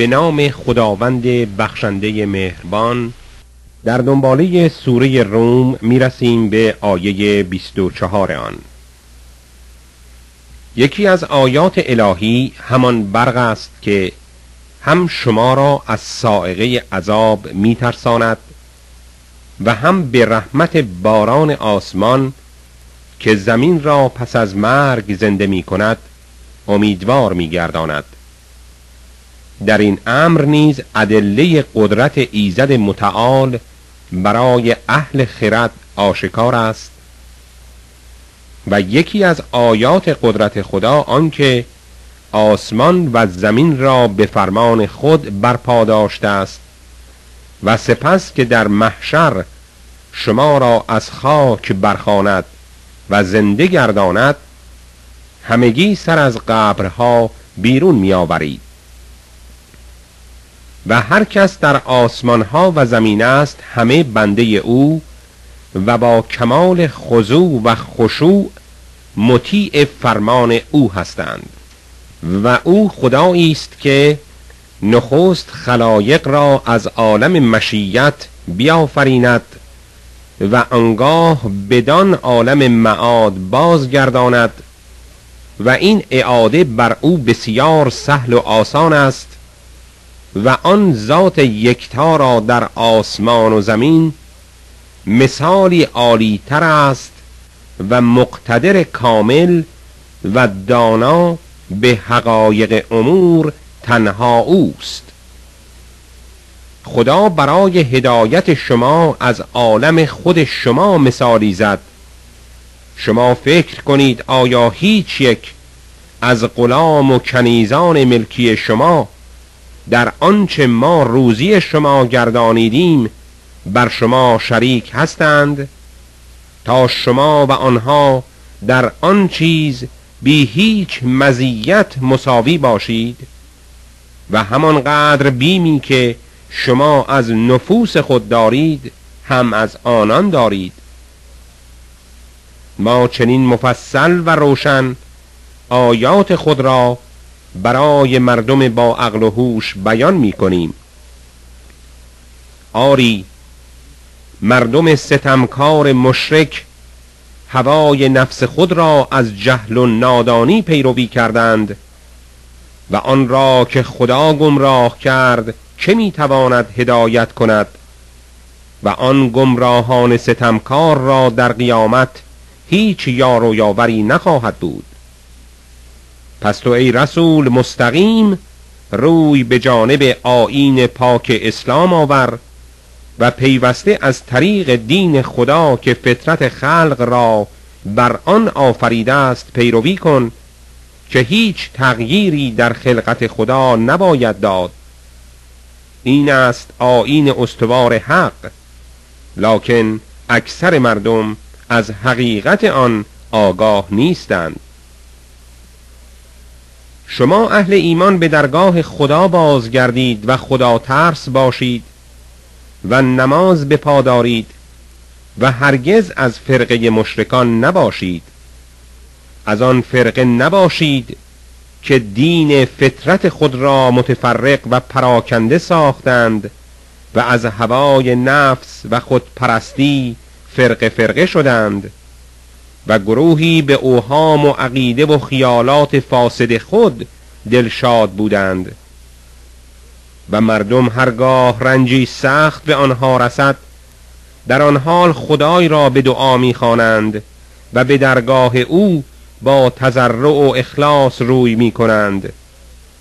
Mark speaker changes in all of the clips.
Speaker 1: به نام خداوند بخشنده مهربان در دنباله سوره روم می‌رسیم به آیه 24 آن یکی از آیات الهی همان برق است که هم شما را از سائقه عذاب میترساند و هم به رحمت باران آسمان که زمین را پس از مرگ زنده می کند امیدوار می گرداند. در این امر نیز ادله قدرت ایزد متعال برای اهل خرد آشکار است و یکی از آیات قدرت خدا آنکه آسمان و زمین را به فرمان خود برپا داشته است و سپس که در محشر شما را از خاک برخاند و زنده گرداند همگی سر از قبرها بیرون می آورید و هر کس در آسمان ها و زمین است همه بنده او و با کمال خضوع و خشوع مطیع فرمان او هستند. و او خدایی است که نخست خلایق را از عالم مشیت بیافریند و آنگاه بدان عالم معاد بازگرداند و این اعاده بر او بسیار سهل و آسان است و آن ذات یکتا را در آسمان و زمین مثالی عالی تر است و مقتدر کامل و دانا به حقایق امور تنها اوست. خدا برای هدایت شما از عالم خود شما مثالی زد. شما فکر کنید آیا هیچ یک از غلام و کنیزان ملکی شما در آنچه ما روزی شما گردانیدیم بر شما شریک هستند تا شما و آنها در آن چیز بی هیچ مزیت مساوی باشید و همانقدر بیمی که شما از نفوس خود دارید هم از آنان دارید. ما چنین مفصل و روشن آیات خود را برای مردم با عقل و هوش بیان می کنیم آری مردم ستمکار مشرک هوای نفس خود را از جهل و نادانی پیروی کردند و آن را که خدا گمراه کرد که می‌تواند هدایت کند و آن گمراهان ستمکار را در قیامت هیچ یار و یاوری نخواهد بود. پس تو ای رسول مستقیم روی به جانب آین پاک اسلام آور و پیوسته از طریق دین خدا که فطرت خلق را بر آن آفریده است پیروی کن که هیچ تغییری در خلقت خدا نباید داد. این است آین استوار حق لکن اکثر مردم از حقیقت آن آگاه نیستند. شما اهل ایمان به درگاه خدا بازگردید و خدا ترس باشید و نماز بپادارید و هرگز از فرقه مشرکان نباشید. از آن فرقه نباشید که دین فطرت خود را متفرق و پراکنده ساختند و از هوای نفس و خودپرستی فرقه فرقه شدند. و گروهی به اوهام و عقیده و خیالات فاسد خود دلشاد بودند. و مردم هرگاه رنجی سخت به آنها رسد در آن حال خدای را به دعا می‌خوانند و به درگاه او با تضرع و اخلاص روی می کنند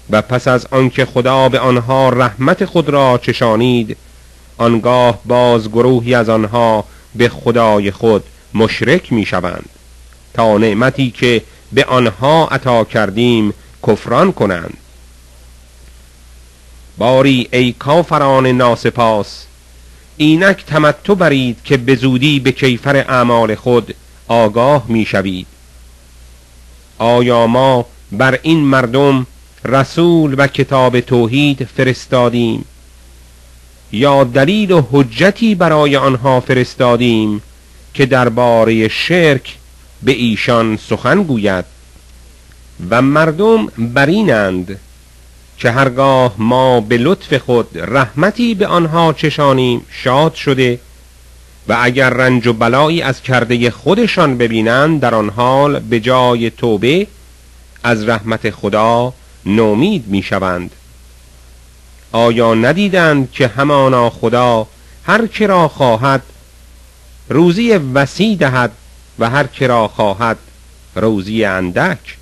Speaker 1: و پس از آنکه خدا به آنها رحمت خود را چشانید آنگاه باز گروهی از آنها به خدای خود مشرک می شوند تا نعمتی که به آنها عطا کردیم کفران کنند. باری ای کافران ناسپاس اینک تمتع برید که به زودی به کیفر اعمال خود آگاه می شوید آیا ما بر این مردم رسول و کتاب توحید فرستادیم یا دلیل و حجتی برای آنها فرستادیم؟ که درباره شرک به ایشان سخن گوید و مردم برینند که هرگاه ما به لطف خود رحمتی به آنها چشانیم شاد شده و اگر رنج و بلایی از کرده خودشان ببینند در آن حال به جای توبه از رحمت خدا نومید می‌شوند. آیا ندیدند که همانا خدا هر را خواهد روزی وسیع دهد و هر که را خواهد روزی اندک.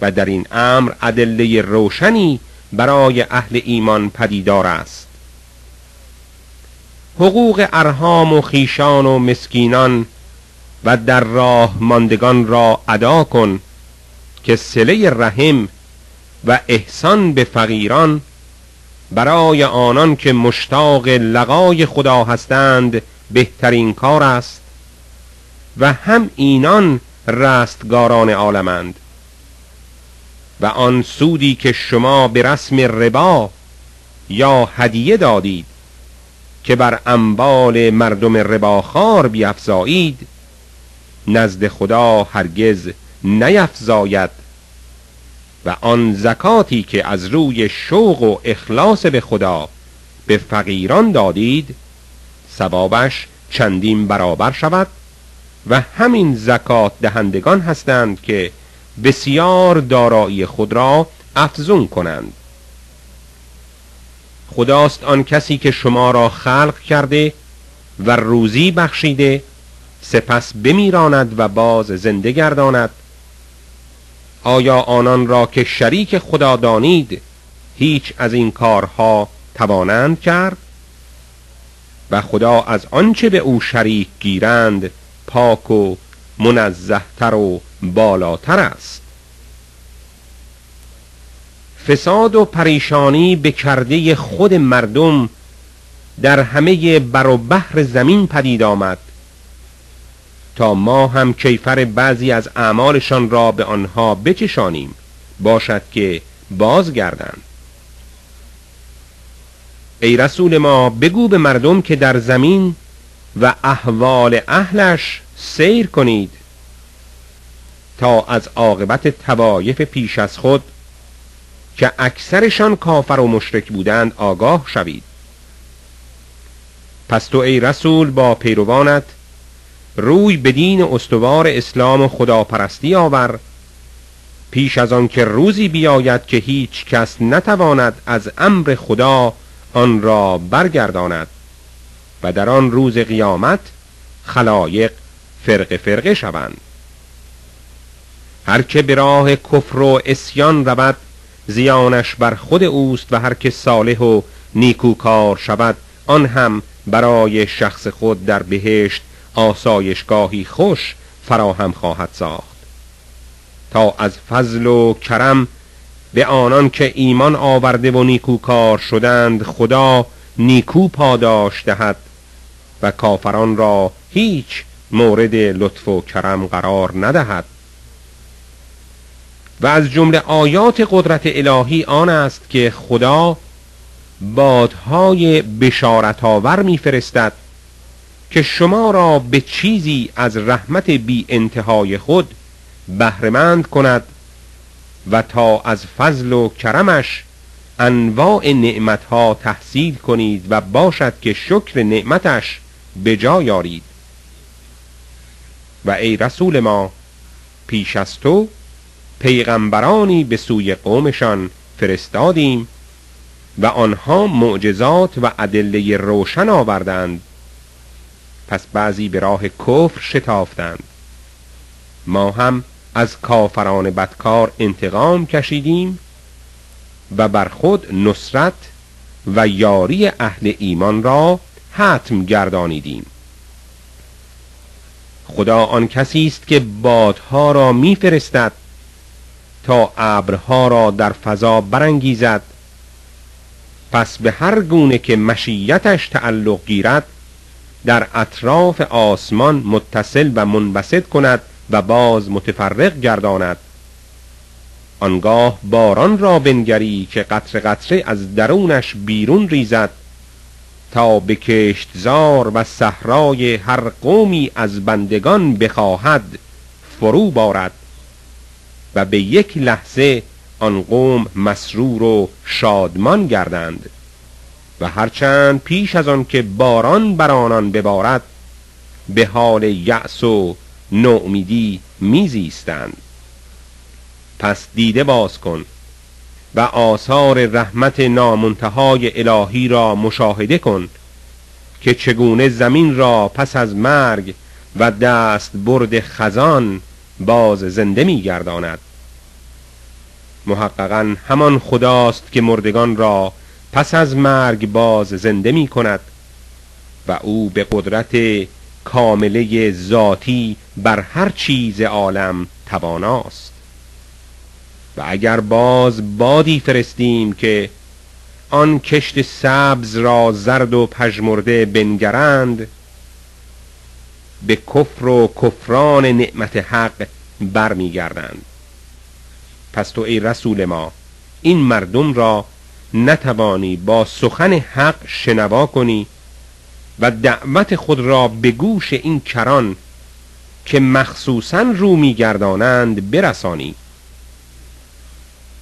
Speaker 1: و در این امر ادله روشنی برای اهل ایمان پدیدار است. حقوق ارهام و خیشان و مسکینان و در راه ماندگان را ادا کن که سله رحم و احسان به فقیران برای آنان که مشتاق لقای خدا هستند بهترین کار است و هم اینان رستگاران عالمند. و آن سودی که شما به رسم ربا یا هدیه دادید که بر انبال مردم رباخار بیافزایید نزد خدا هرگز نیفزاید. و آن زکاتی که از روی شوق و اخلاص به خدا به فقیران دادید ثوابش چندین برابر شود و همین زکات دهندگان هستند که بسیار دارایی خود را افزون کنند. خداست آن کسی که شما را خلق کرده و روزی بخشیده سپس بمیراند و باز زنده گرداند. آیا آنان را که شریک خدا دانید هیچ از این کارها توانند کرد؟ و خدا از آنچه به او شریک گیرند پاک و منزهتر و بالاتر است. فساد و پریشانی به کرده خود مردم در همه بر و بحر زمین پدید آمد. تا ما هم کیفر بعضی از اعمالشان را به آنها بچشانیم باشد که بازگردند. ای رسول ما بگو به مردم که در زمین و احوال اهلش سیر کنید. تا از عاقبت توایف پیش از خود که اکثرشان کافر و مشرک بودند آگاه شوید. پس تو ای رسول با پیروانت روی به دین استوار اسلام و خداپرستی آور. پیش از آن که روزی بیاید که هیچ کس نتواند از امر خدا آن را برگرداند و در آن روز قیامت خلایق فرق فرقه شوند. هر که به راه کفر و اسیان رود زیانش بر خود اوست و هر که صالح و نیکوکار شود آن هم برای شخص خود در بهشت آسایشگاهی خوش فراهم خواهد ساخت. تا از فضل و کرم به آنان که ایمان آورده و نیکوکار شدند خدا نیکو پاداش دهد و کافران را هیچ مورد لطف و کرم قرار ندهد. و از جمله آیات قدرت الهی آن است که خدا بادهای بشارت آور میفرستد که شما را به چیزی از رحمت بی انتهای خود بهرهمند کند و تا از فضل و کرمش انواع نعمتها تحصیل کنید و باشد که شکر نعمتش به جا یارید و ای رسول ما پیش از تو پیغمبرانی به سوی قومشان فرستادیم و آنها معجزات و ادله روشن آوردند. پس بعضی به راه کفر شتافتند. ما هم از کافران بدکار انتقام کشیدیم و بر خود نصرت و یاری اهل ایمان را حتم گردانیدیم. خدا آن کسی است که بادها را میفرستد تا ابرها را در فضا برانگیزد. پس به هر گونه که مشیتش تعلق گیرد در اطراف آسمان متصل و منبسط کند و باز متفرق گرداند. آنگاه باران را بنگری که قطر قطره از درونش بیرون ریزد تا به کشتزار و صحرای هر قومی از بندگان بخواهد فرو بارد و به یک لحظه آن قوم مسرور و شادمان گردند و هرچند پیش از آن که باران بر آنان ببارد به حال یأس و نومیدی میزیستند. پس دیده باز کن و آثار رحمت نامنتهای الهی را مشاهده کن که چگونه زمین را پس از مرگ و دست برد خزان باز زنده می گرداند محققا همان خداست که مردگان را پس از مرگ باز زنده می کند و او به قدرت کامله ذاتی بر هر چیز عالم تواناست. و اگر باز بادی فرستیم که آن کشت سبز را زرد و پژمرده بنگرند به کفر و کفران نعمت حق برمیگردند. پس تو ای رسول ما این مردم را نتوانی با سخن حق شنوا کنی و دعوت خود را به گوش این کران که مخصوصا رو میگردانند برسانی.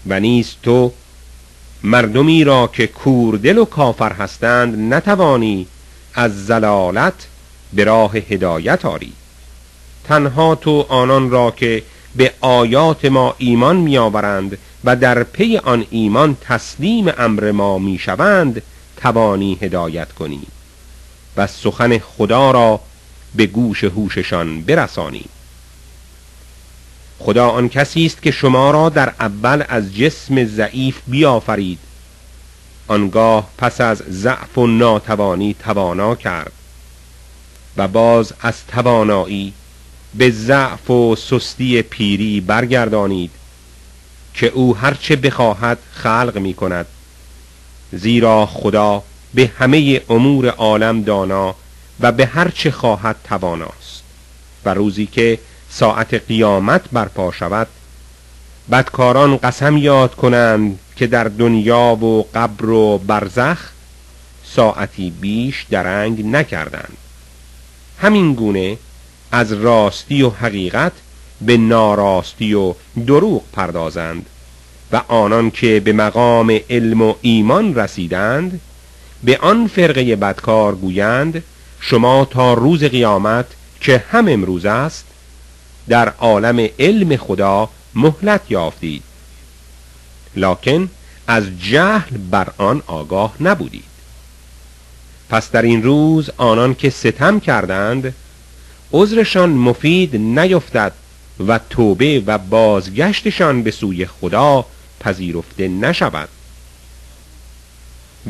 Speaker 1: و نیز تو مردمی را که کوردل و کافر هستند نتوانی از زلالت به راه هدایت آری. تنها تو آنان را که به آیات ما ایمان میآورند و در پی آن ایمان تسلیم امر ما می‌شوند توانی هدایت کنی. و سخن خدا را به گوش هوششان برسانی خدا آن کسی است که شما را در اول از جسم ضعیف بیافرید. آنگاه پس از ضعف و ناتوانی توانا کرد و باز از توانایی به ضعف و سستی پیری برگردانید که او هرچه بخواهد خلق می کند زیرا خدا به همه امور عالم دانا و به هر چه خواهد تواناست. و روزی که ساعت قیامت برپا شود بدکاران قسم یاد کنند که در دنیا و قبر و برزخ ساعتی بیش درنگ نکردند. همین گونه از راستی و حقیقت به ناراستی و دروغ پردازند و آنان که به مقام علم و ایمان رسیدند به آن فرقه بدکار گویند شما تا روز قیامت که هم امروز است در عالم علم خدا مهلت یافتید. لکن از جهل بر آن آگاه نبودید. پس در این روز آنان که ستم کردند عذرشان مفید نیفتد و توبه و بازگشتشان به سوی خدا پذیرفته نشود.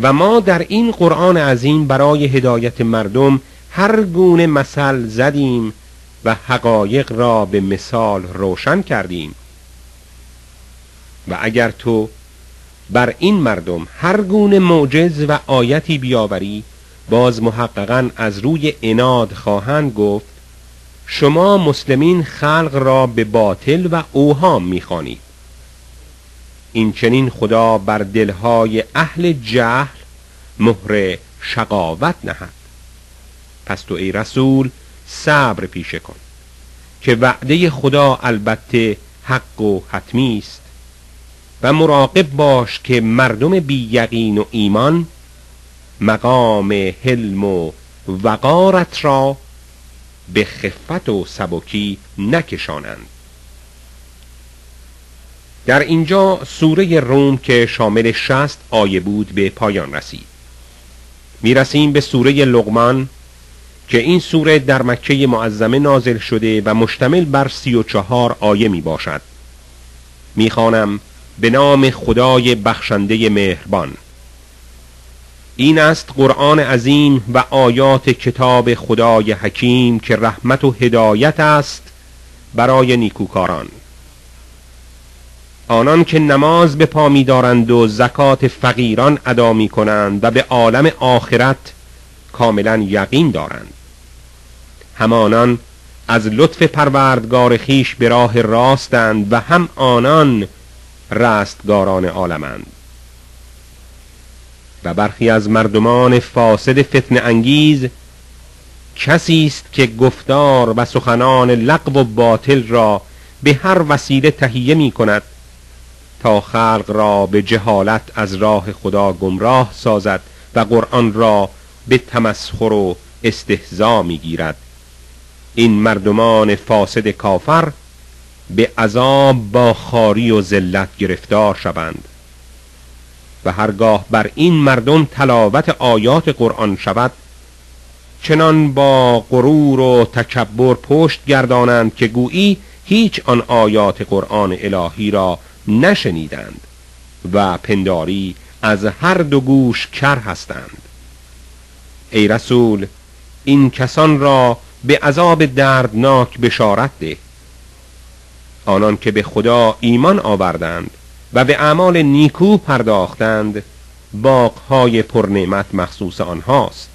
Speaker 1: و ما در این قرآن عظیم برای هدایت مردم هر گونه مثل زدیم و حقایق را به مثال روشن کردیم. و اگر تو بر این مردم هر گونه معجز و آیتی بیاوری باز محققا از روی اناد خواهند گفت شما مسلمین خلق را به باطل و اوهام می‌خوانید. این چنین خدا بر دلهای اهل جهل مهر شقاوت نهد. پس تو ای رسول صبر پیشه کن که وعده خدا البته حق و حتمی است و مراقب باش که مردم بی یقین و ایمان مقام حلم و وقارت را به خفت و سبکی نکشانند. در اینجا سوره روم که شامل شست آیه بود به پایان رسید. می‌رسیم به سوره لغمان که این سوره در مکه معظمه نازل شده و مشتمل بر سی و چهار آیه می باشد. می‌خوانم به نام خدای بخشنده مهربان. این است قرآن عظیم و آیات کتاب خدای حکیم که رحمت و هدایت است برای نیکوکاران. آنان که نماز به پا دارند و زکات فقیران ادا می کنند و به عالم آخرت کاملا یقین دارند. همانان از لطف پروردگار خیش به راه راستند و هم آنان رستگاران عالمند. و برخی از مردمان فاسد فتن انگیز کسی است که گفتار و سخنان لقب و باطل را به هر وسیله تهیه می کند تا خلق را به جهالت از راه خدا گمراه سازد و قرآن را به تمسخر و استهزا می‌گیرد. این مردمان فاسد کافر به عذاب با خاری و ذلت گرفتار شوند. و هرگاه بر این مردم تلاوت آیات قرآن شود چنان با غرور و تکبر پشت گردانند که گویی هیچ آن آیات قرآن الهی را نشنیدند و پنداری از هر دو گوش کر هستند. ای رسول این کسان را به عذاب دردناک بشارت ده. آنان که به خدا ایمان آوردند و به اعمال نیکو پرداختند باغهای پرنعمت مخصوص آنهاست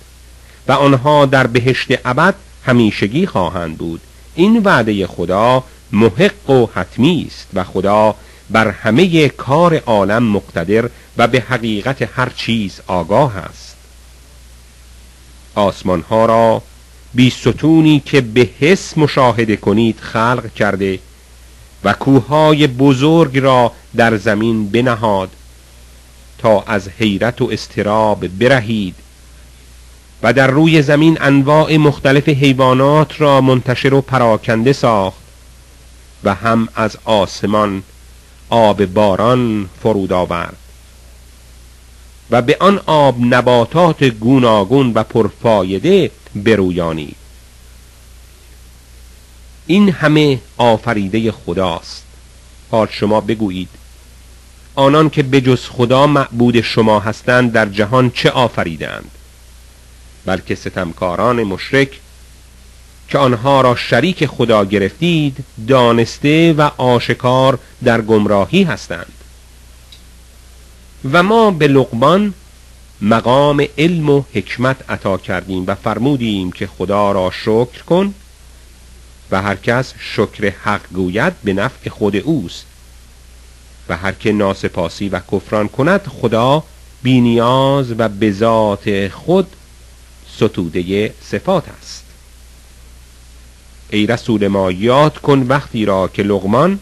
Speaker 1: و آنها در بهشت ابد همیشگی خواهند بود. این وعده خدا محق و حتمی است و خدا بر همه کار عالم مقتدر و به حقیقت هر چیز آگاه است. آسمان ها را بی ستونی که به حس مشاهده کنید خلق کرده و کوههای بزرگ را در زمین بنهاد تا از حیرت و استراب برهید و در روی زمین انواع مختلف حیوانات را منتشر و پراکنده ساخت و هم از آسمان آب باران فرود آورد و به آن آب نباتات گوناگون و پرفایده برویانید این همه آفریده خداست. حال شما بگویید آنان که به جز خدا معبود شما هستند در جهان چه آفریدند بلکه ستمکاران مشرک که آنها را شریک خدا گرفتید دانسته و آشکار در گمراهی هستند. و ما به لقمان مقام علم و حکمت عطا کردیم و فرمودیم که خدا را شکر کن و هر کس شکر حق گوید به نفع خود اوست. و هر که ناسپاسی و کفران کند خدا بینیاز و به خود ستوده صفات است. ای رسول ما یاد کن وقتی را که لغمان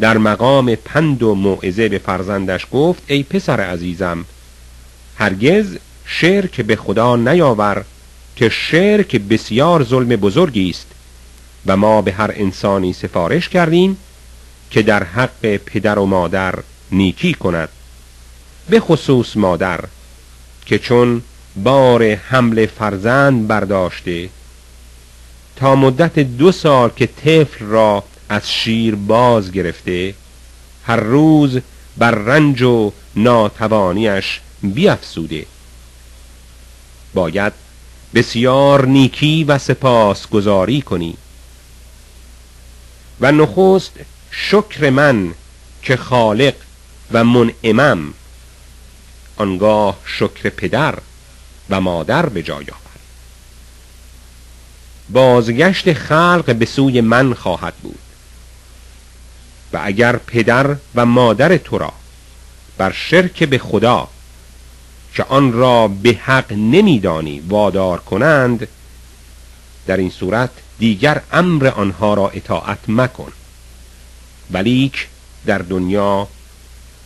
Speaker 1: در مقام پند و موعظه به فرزندش گفت ای پسر عزیزم هرگز شرک به خدا نیاور که شرک بسیار ظلم بزرگی است و ما به هر انسانی سفارش کردیم که در حق پدر و مادر نیکی کند. به خصوص مادر که چون بار حمل فرزند برداشته تا مدت دو سال که طفل را از شیر باز گرفته هر روز بر رنج و ناتوانیش بیافزوده باید بسیار نیکی و سپاس گذاری کنی. و نخست شکر من که خالق و منعمم آنگاه شکر پدر و مادر به جای بازگشت خلق به سوی من خواهد بود. و اگر پدر و مادر تو را بر شرک به خدا که آن را به حق نمیدانی وادار کنند در این صورت دیگر امر آنها را اطاعت مکن. ولیک در دنیا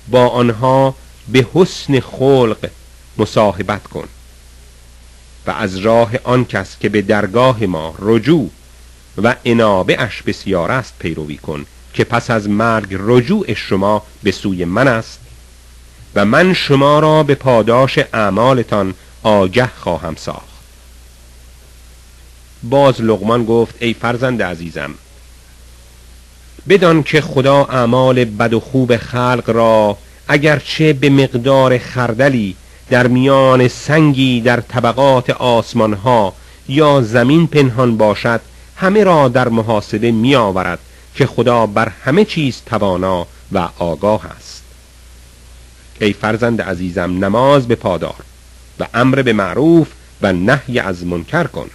Speaker 1: با آنها به حسن خلق مصاحبت کن. و از راه آن کس که به درگاه ما رجوع و انابه اش بسیار است پیروی کن که پس از مرگ رجوع شما به سوی من است و من شما را به پاداش اعمالتان آگه خواهم ساخت. باز لغمان گفت ای فرزند عزیزم بدان که خدا اعمال بد و خوب خلق را اگرچه به مقدار خردلی در میان سنگی در طبقات آسمان ها یا زمین پنهان باشد همه را در محاسبه می آورد که خدا بر همه چیز توانا و آگاه است. ای فرزند عزیزم نماز به پادار و امر به معروف و نهی از منکر کن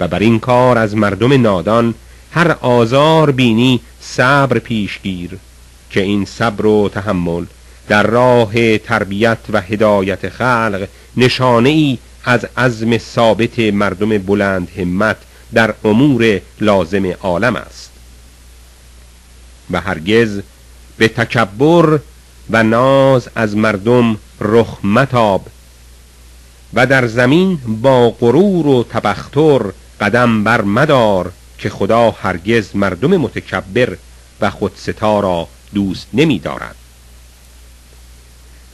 Speaker 1: و بر این کار از مردم نادان هر آزار بینی صبر پیشگیر که این صبر و تحمل در راه تربیت و هدایت خلق نشانه ای از عزم ثابت مردم بلند همت در امور لازم عالم است. و هرگز به تکبر و ناز از مردم رخ متاب و در زمین با غرور و تبختر قدم بر مدار که خدا هرگز مردم متکبر و خودستا را دوست نمی دارد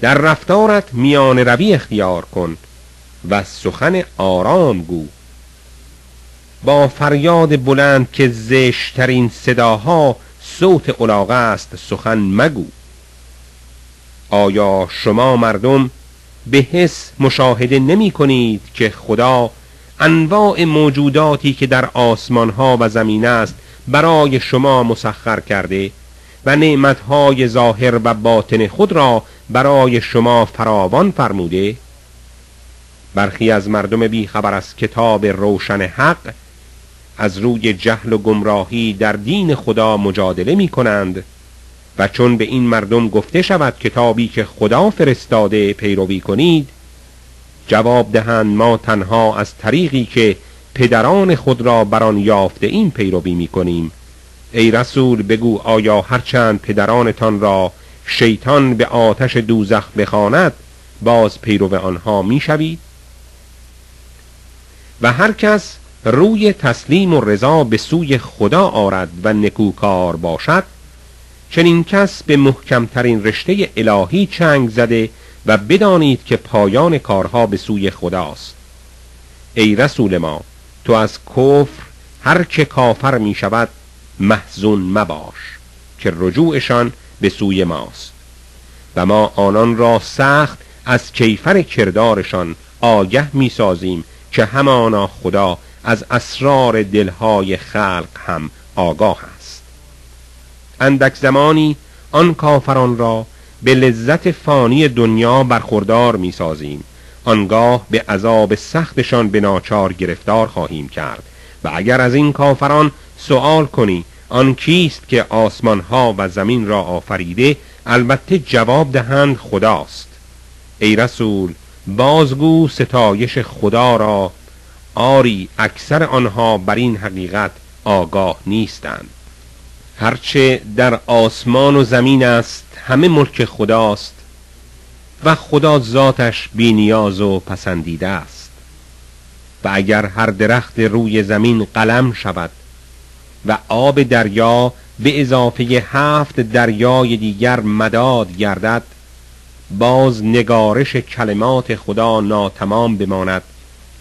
Speaker 1: در رفتارت میان روی اختیار کن و سخن آرام گو. با فریاد بلند که زشترین صداها صوت علاقه است سخن مگو. آیا شما مردم به حس مشاهده نمی کنید که خدا انواع موجوداتی که در آسمان ها و زمین است برای شما مسخر کرده و نعمتهای ظاهر و باطن خود را برای شما فراوان فرموده برخی از مردم بی خبر از کتاب روشن حق از روی جهل و گمراهی در دین خدا مجادله می کنند و چون به این مردم گفته شود کتابی که خدا فرستاده پیروی کنید جواب دهند ما تنها از طریقی که پدران خود را بران یافته این پیروی می کنیم ای رسول بگو آیا هرچند پدرانتان را شیطان به آتش دوزخ بخواند باز پیرو آنها می شوید و هر کس روی تسلیم و رضا به سوی خدا آرد و نکوکار باشد چنین کس به محکمترین رشته الهی چنگ زده و بدانید که پایان کارها به سوی خداست. ای رسول ما تو از کفر هر که کافر می شود محزون مباش که رجوعشان به سوی ماست. و ما آنان را سخت از کیفر کردارشان آگه می سازیم که همانا خدا از اسرار دلهای خلق هم آگاه است. اندک زمانی آن کافران را به لذت فانی دنیا برخوردار می سازیم آنگاه به عذاب سختشان به ناچار گرفتار خواهیم کرد. و اگر از این کافران سوال کنی آن کیست که آسمان ها و زمین را آفریده البته جواب دهند خداست. ای رسول بازگو ستایش خدا را آری اکثر آنها بر این حقیقت آگاه نیستند. هرچه در آسمان و زمین است همه ملک خداست و خدا ذاتش بینیاز و پسندیده است. و اگر هر درخت روی زمین قلم شود و آب دریا به اضافه هفت دریای دیگر مداد گردد باز نگارش کلمات خدا ناتمام بماند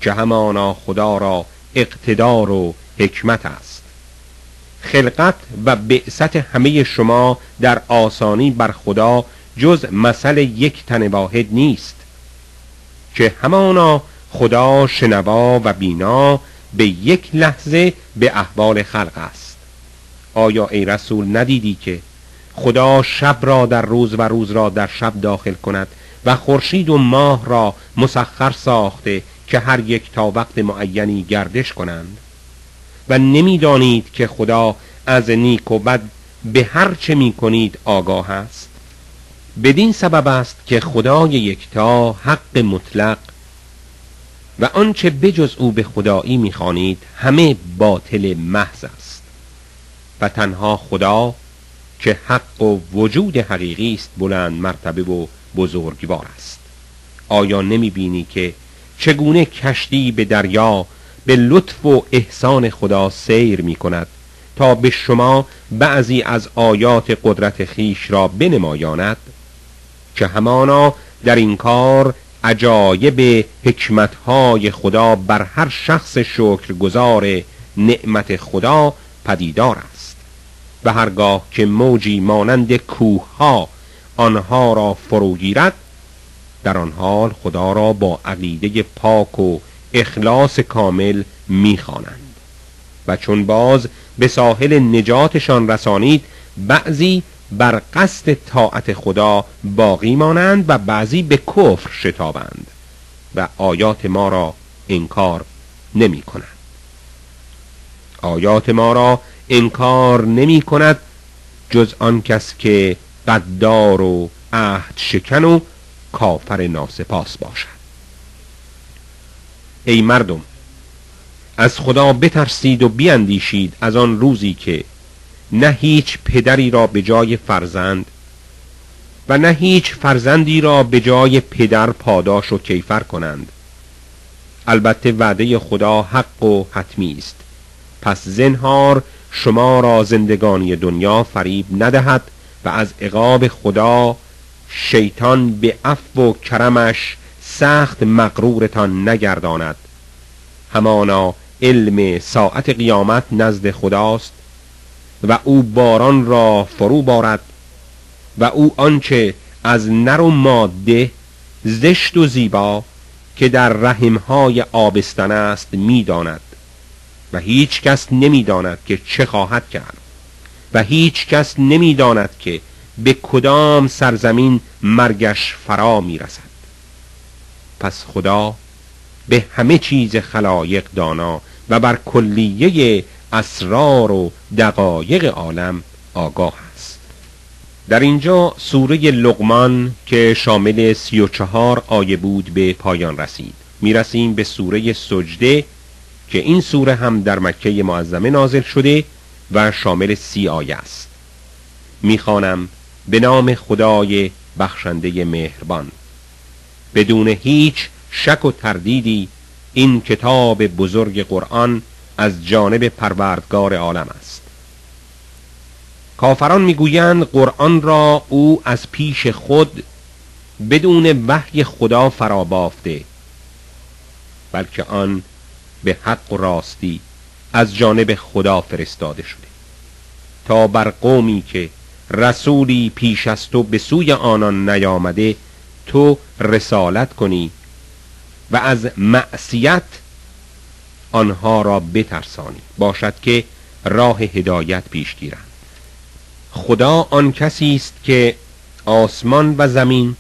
Speaker 1: که همانا خدا را اقتدار و حکمت است. خلقت و بعثت همه شما در آسانی بر خدا جز مثل یک تن واحد نیست که همانا خدا شنوا و بینا به یک لحظه به احوال خلق است. آیا ای رسول ندیدی که خدا شب را در روز و روز را در شب داخل کند و خورشید و ماه را مسخر ساخته که هر یک تا وقت معینی گردش کنند؟ و نمی‌دانید که خدا از نیک و بد به هر چه می کنید آگاه است؟ بدین سبب است که خدای یکتا حق مطلق و آنچه بجز او به خدایی می‌خوانید همه باطل محض است. و تنها خدا که حق و وجود حقیقی است بلند مرتبه و بزرگوار است. آیا نمی بینی که چگونه کشتی به دریا به لطف و احسان خدا سیر می کند تا به شما بعضی از آیات قدرت خیش را بنمایاند؟ که همانا در این کار عجایب حکمتهای خدا بر هر شخص شکرگزار نعمت خدا پدیدار است. و هرگاه که موجی مانند کوه ها آنها را فروگیرد در آن حال خدا را با عقیده پاک و اخلاص کامل می‌خوانند. و چون باز به ساحل نجاتشان رسانید بعضی بر قصد طاعت خدا باقی مانند و بعضی به کفر شتابند و آیات ما را انکار نمی کنند آیات ما را انکار نمی کند جز آن کس که قدار و عهد شکن و کافر ناسپاس باشد. ای مردم از خدا بترسید و بیاندیشید از آن روزی که نه هیچ پدری را به جای فرزند و نه هیچ فرزندی را به جای پدر پاداش و کیفر کنند. البته وعده خدا حق و حتمی است. پس زنهار شما را زندگانی دنیا فریب ندهد و از عقاب خدا شیطان به عفو و کرمش سخت مغرورتان نگرداند. همانا علم ساعت قیامت نزد خداست. و او باران را فرو بارد و او آنچه از نر و ماده زشت و زیبا که در رحمهای آبستن است می‌داند و هیچ کس نمی‌داند که چه خواهد کرد و هیچ کس نمی‌داند که به کدام سرزمین مرگش فرا می‌رسد. پس خدا به همه چیز خلایق دانا و بر کلیه اسرار و دقایق عالم آگاه است. در اینجا سوره لقمان که شامل سی و چهار آیه بود به پایان رسید. می‌رسیم به سوره سجده که این سوره هم در مکه معظمه نازل شده و شامل سی آیه است. می‌خوانم به نام خدای بخشنده مهربان. بدون هیچ شک و تردیدی این کتاب بزرگ قرآن از جانب پروردگار عالم است. کافران می‌گویند قرآن را او از پیش خود بدون وحی خدا فرابافته بلکه آن به حق و راستی از جانب خدا فرستاده شده. تا بر قومی که رسولی پیش از تو به سوی آنان نیامده تو رسالت کنی و از معصیت آنها را بترسانی باشد که راه هدایت پیش گیرند. خدا آن کسی است که آسمان و زمین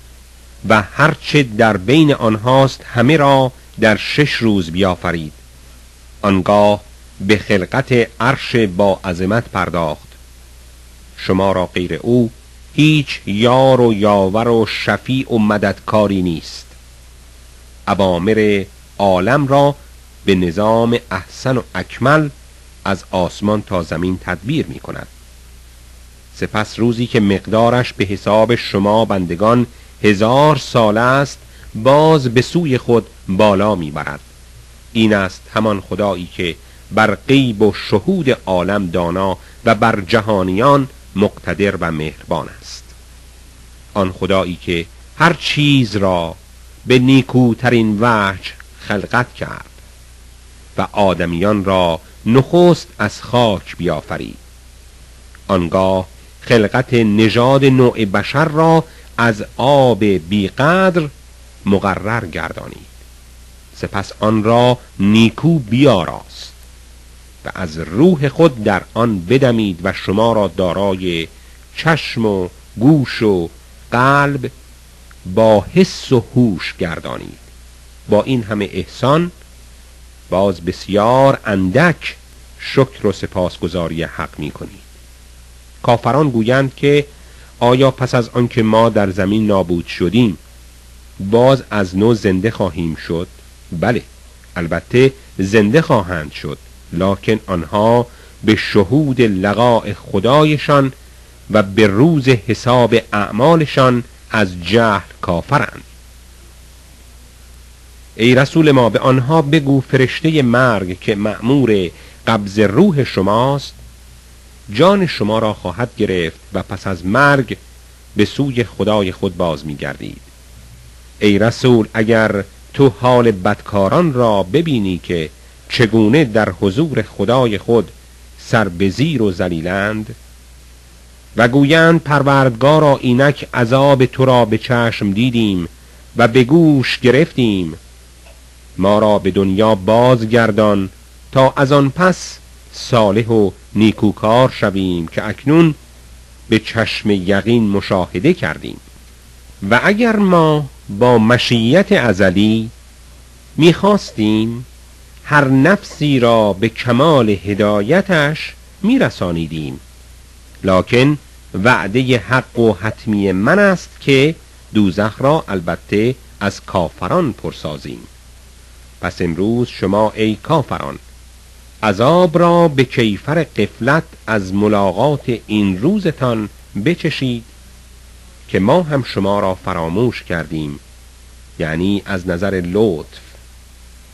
Speaker 1: و هرچه در بین آنهاست همه را در شش روز بیافرید. آنگاه به خلقت عرش با عظمت پرداخت. شما را غیر او هیچ یار و یاور و شفیع و مددکاری نیست. عوامر عالم را به نظام احسن و اکمل از آسمان تا زمین تدبیر می کند سپس روزی که مقدارش به حساب شما بندگان هزار سال است باز به سوی خود بالا می برد این است همان خدایی که بر غیب و شهود عالم دانا و بر جهانیان مقتدر و مهربان است. آن خدایی که هر چیز را به نیکوترین وجه خلقت کرد. و آدمیان را نخست از خاک بیافرید. آنگاه خلقت نژاد نوع بشر را از آب بیقدر مقرر گردانید. سپس آن را نیکو بیاراست و از روح خود در آن بدمید و شما را دارای چشم و گوش و قلب با حس و هوش گردانید. با این همه احسان باز بسیار اندک شکر و سپاسگزاری حق می کنید کافران گویند که آیا پس از آنکه ما در زمین نابود شدیم باز از نو زنده خواهیم شد؟ بله البته زنده خواهند شد لکن آنها به شهود لقاء خدایشان و به روز حساب اعمالشان از جهل کافرند. ای رسول ما به آنها بگو فرشته مرگ که مأمور قبض روح شماست جان شما را خواهد گرفت و پس از مرگ به سوی خدای خود باز می گردید ای رسول اگر تو حال بدکاران را ببینی که چگونه در حضور خدای خود سر بزیر و زلیلند و گویند پروردگارا اینک عذاب تو را به چشم دیدیم و به گوش گرفتیم ما را به دنیا بازگردان تا از آن پس صالح و نیکوکار شویم که اکنون به چشم یقین مشاهده کردیم. و اگر ما با مشیت ازلی می‌خواستیم هر نفسی را به کمال هدایتش میرسانیدیم. لکن وعده حق و حتمی من است که دوزخ را البته از کافران پرسازیم. پس امروز شما ای کافران عذاب را به کیفر قفلت از ملاقات این روزتان بچشید که ما هم شما را فراموش کردیم یعنی از نظر لطف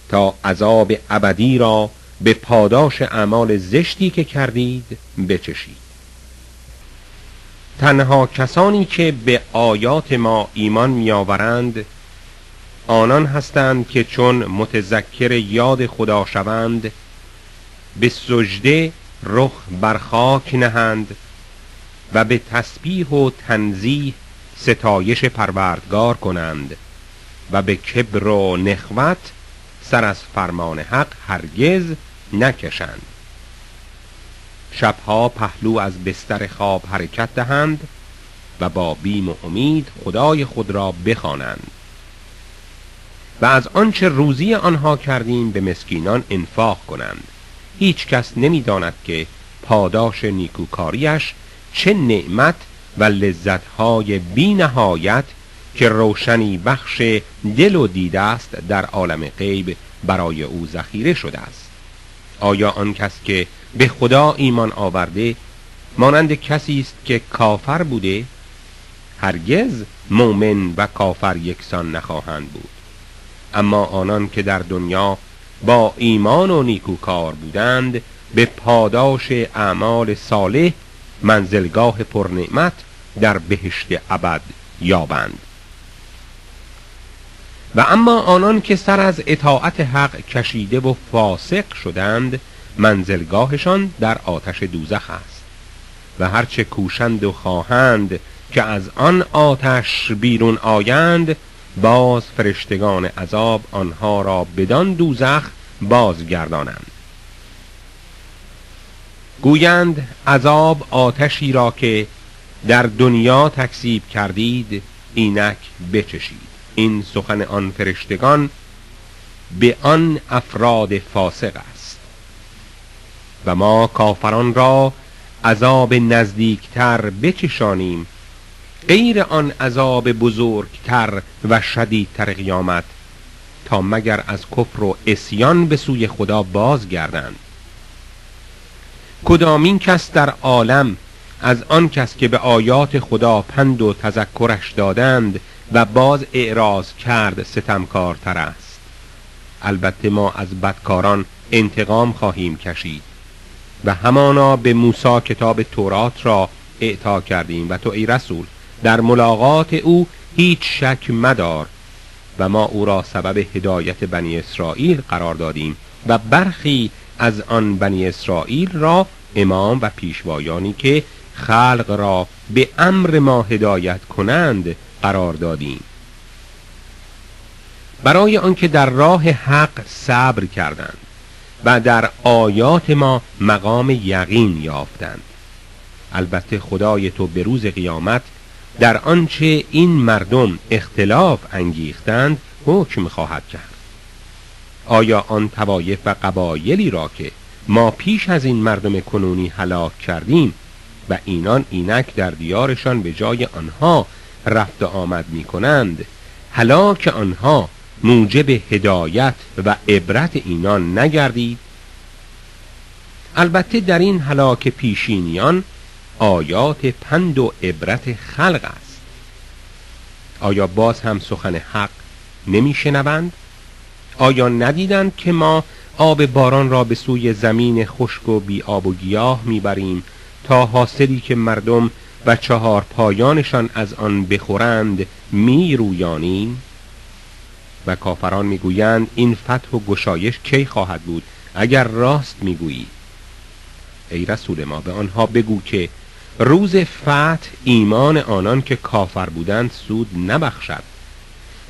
Speaker 1: تا عذاب ابدی را به پاداش اعمال زشتی که کردید بچشید. تنها کسانی که به آیات ما ایمان میآورند آنان هستند که چون متذکر یاد خدا شوند به سجده رخ بر خاک نهند و به تسبیح و تنزیح ستایش پروردگار کنند و به کبر و نخوت سر از فرمان حق هرگز نکشند. شبها پهلو از بستر خواب حرکت دهند و با بیم و امید خدای خود را بخوانند. و از آنچه روزی آنها کردیم به مسکینان انفاق کنند. هیچ کس نمی‌داند که پاداش نیکوکاریش چه نعمت و لذتهای بی نهایت که روشنی بخش دل و دیده است در عالم غیب برای او ذخیره شده است. آیا آن کس که به خدا ایمان آورده مانند کسی است که کافر بوده؟ هرگز مؤمن و کافر یکسان نخواهند بود. اما آنان که در دنیا با ایمان و نیکوکار بودند به پاداش اعمال صالح منزلگاه پرنعمت در بهشت ابد یابند. و اما آنان که سر از اطاعت حق کشیده و فاسق شدند منزلگاهشان در آتش دوزخ است. و هرچه کوشند و خواهند که از آن آتش بیرون آیند باز فرشتگان عذاب آنها را بدان دوزخ بازگردانند. گویند عذاب آتشی را که در دنیا تکسیب کردید اینک بچشید. این سخن آن فرشتگان به آن افراد فاسق است. و ما کافران را عذاب نزدیکتر بچشانیم غیر آن عذاب بزرگتر و شدیدتر قیامت تا مگر از کفر و اسیان به سوی خدا بازگردند. کدامین کس در عالم از آن کس که به آیات خدا پند و تذکرش دادند و باز اعراض کرد ستمکارتر است؟ البته ما از بدکاران انتقام خواهیم کشید و همانا به موسی کتاب تورات را اعطا کردیم. و تو ای رسول در ملاقات او هیچ شک مدار و ما او را سبب هدایت بنی اسرائیل قرار دادیم و برخی از آن بنی اسرائیل را امام و پیشوایانی که خلق را به امر ما هدایت کنند قرار دادیم. برای آنکه در راه حق صبر کردند و در آیات ما مقام یقین یافتند. البته خدای تو به روز قیامت در آنچه این مردم اختلاف انگیختند حکم خواهد کرد. آیا آن توایف و قبایلی را که ما پیش از این مردم کنونی هلاک کردیم و اینان اینک در دیارشان به جای آنها رفت آمد می کنند هلاک آنها موجب هدایت و عبرت اینان نگردید؟ البته در این هلاک پیشینیان آیات پند و عبرت خلق است. آیا باز هم سخن حق نمیشنوند؟ آیا ندیدند که ما آب باران را به سوی زمین خشک و بی آب و گیاه می‌بریم تا حاصلی که مردم و چهار پایانشان از آن بخورند می رویانیم و کافران می‌گویند این فتح و گشایش کی خواهد بود؟ اگر راست می‌گویی. ای رسول ما به آنها بگو که روز فتح ایمان آنان که کافر بودند سود نبخشد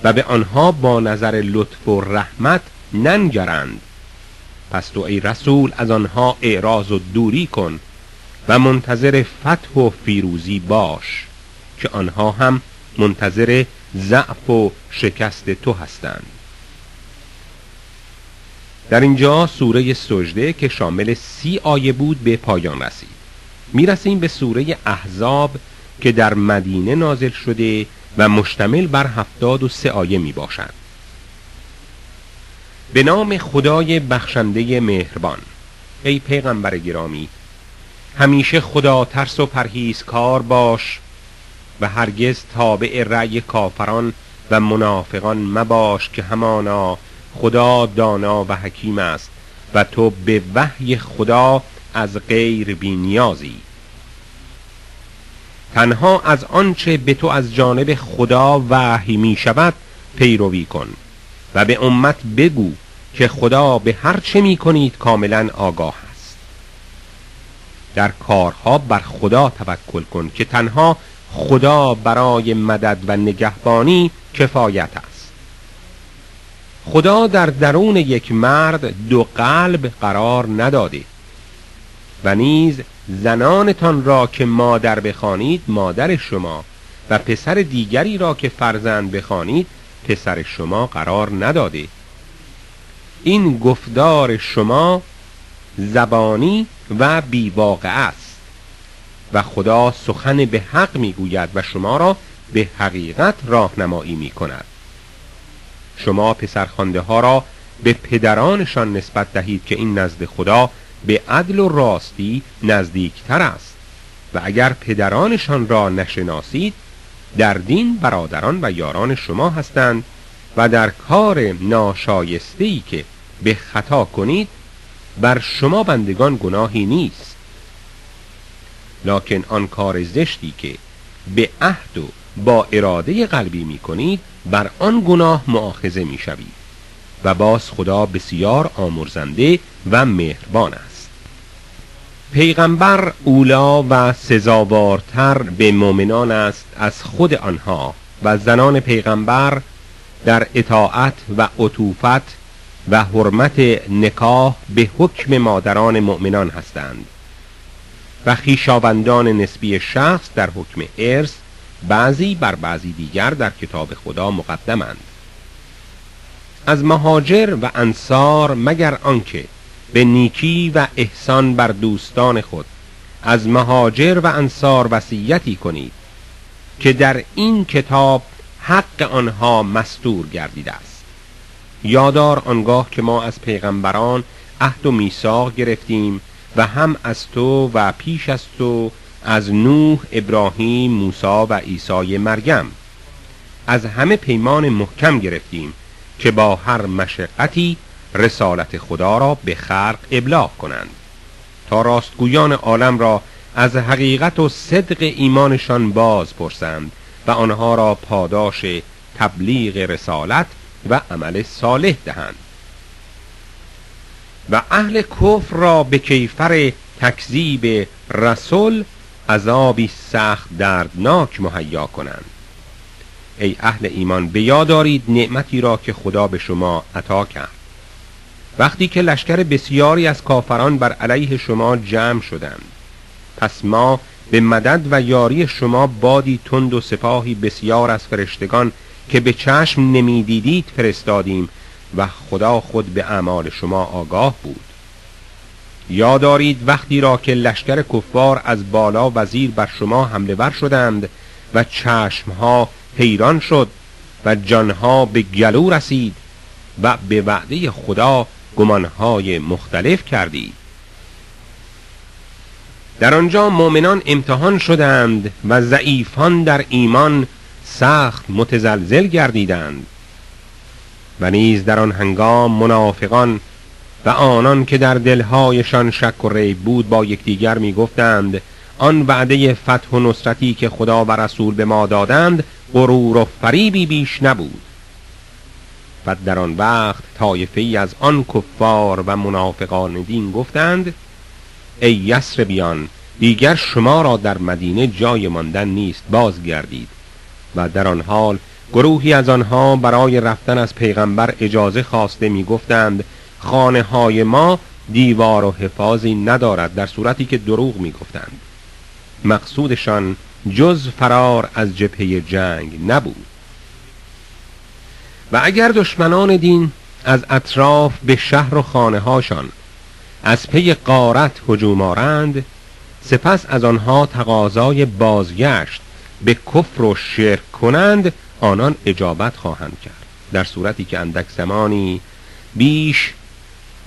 Speaker 1: و به آنها با نظر لطف و رحمت ننگرند. پس تو ای رسول از آنها اعراض و دوری کن و منتظر فتح و فیروزی باش که آنها هم منتظر ضعف و شکست تو هستند. در اینجا سوره سجده که شامل سی آیه بود به پایان رسید. می‌رسیم به سوره احزاب که در مدینه نازل شده و مشتمل بر هفتاد و سه آیه می باشد به نام خدای بخشنده مهربان ای پیغمبر گرامی همیشه خدا ترس و کار باش و هرگز تابع رأی کافران و منافقان مباش که همانا خدا دانا و حکیم است و تو به وحی خدا از غیر بینیازی تنها از آنچه به تو از جانب خدا وحی می شود پیروی کن و به امت بگو که خدا به هر چه می کنید کاملا آگاه است. در کارها بر خدا توکل کن که تنها خدا برای مدد و نگهبانی کفایت است. خدا در درون یک مرد دو قلب قرار نداده. و نیز زنانتان را که مادر بخوانید مادر شما و پسر دیگری را که فرزند بخوانید پسر شما قرار نداده. این گفتار شما زبانی و بیواقع است و خدا سخن به حق می‌گوید و شما را به حقیقت راهنمایی می کند شما پسرخوانده ها را به پدرانشان نسبت دهید که این نزد خدا به عدل و راستی نزدیکتر است و اگر پدرانشان را نشناسید در دین برادران و یاران شما هستند و در کار ناشایستهی که به خطا کنید بر شما بندگان گناهی نیست. لکن آن کار زشتی که به عهد و با اراده قلبی می کنید بر آن گناه معاخزه می شوید و باز خدا بسیار آمرزنده و مهربان است. پیغمبر اولا و سزاوارتر به مؤمنان است از خود آنها و زنان پیغمبر در اطاعت و عطوفت و حرمت نکاح به حکم مادران مؤمنان هستند و خیشاوندان نسبی شخص در حکم ارث بعضی بر بعضی دیگر در کتاب خدا مقدمند. از مهاجر و انصار مگر آنکه به نیکی و احسان بر دوستان خود. از مهاجر و انصار وصیتی کنید که در این کتاب حق آنها مستور گردیده است. یادار آنگاه که ما از پیغمبران عهد و میثاق گرفتیم و هم از تو و پیش از تو از نوح ابراهیم موسی و عیسی مریم از همه پیمان محکم گرفتیم که با هر مشقتی رسالت خدا را به خلق ابلاغ کنند. تا راستگویان عالم را از حقیقت و صدق ایمانشان باز پرسند و آنها را پاداش تبلیغ رسالت و عمل صالح دهند. و اهل کفر را به کیفر تکذیب رسول عذابی سخت دردناک مهیا کنند. ای اهل ایمان به یاد دارید نعمتی را که خدا به شما عطا کرد. وقتی که لشکر بسیاری از کافران بر علیه شما جمع شدند پس ما به مدد و یاری شما بادی تند و سپاهی بسیار از فرشتگان که به چشم نمی‌دیدید فرستادیم و خدا خود به اعمال شما آگاه بود. یادارید وقتی را که لشکر کفار از بالا وزیر بر شما حمله ور شدند و چشمها حیران شد و جانها به گلو رسید و به وعده خدا گمانهای مختلف کردید در آنجا مؤمنان امتحان شدند و ضعیفان در ایمان سخت متزلزل گردیدند و نیز در آن هنگام منافقان و آنان که در دلهایشان شک و ریب بود با یکدیگر می‌گفتند آن وعده فتح و نصرتی که خدا و رسول به ما دادند غرور و فریبی بیش نبود. و در آن وقت طایفه ای از آن کفار و منافقان دین گفتند ای یسر بیان دیگر شما را در مدینه جای ماندن نیست بازگردید. و در آن حال گروهی از آنها برای رفتن از پیغمبر اجازه خواسته می گفتند خانه های ما دیوار و حفاظی ندارد در صورتی که دروغ می گفتند مقصودشان جز فرار از جبهه جنگ نبود. و اگر دشمنان دین از اطراف به شهر و خانه هاشان از پی قارت هجوم آرند سپس از آنها تقاضای بازگشت به کفر و شرک کنند آنان اجابت خواهند کرد. در صورتی که اندک زمانی بیش